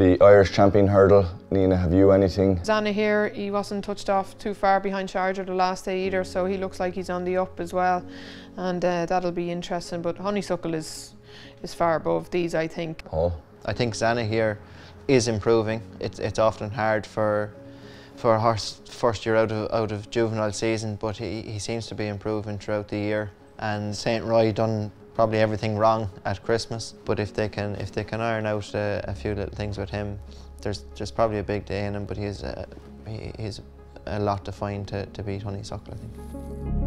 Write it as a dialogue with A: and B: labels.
A: The Irish champion hurdle, Nina, have you anything?
B: Zanahiyr, he wasn't touched off too far behind Sharjah the last day either, so he looks like he's on the up as well, and uh, that'll be interesting. But Honeysuckle is is far above these, I think.
A: Paul?
C: I think Zanahiyr is improving. It's, it's often hard for for a horse first year out of out of juvenile season, but he, he seems to be improving throughout the year. And Saint Roi done probably everything wrong at Christmas, but if they can if they can iron out a, few little things with him, there's there's probably a big day in him. But he's he, he's a lot to find to, to beat Honeysuckle, I think.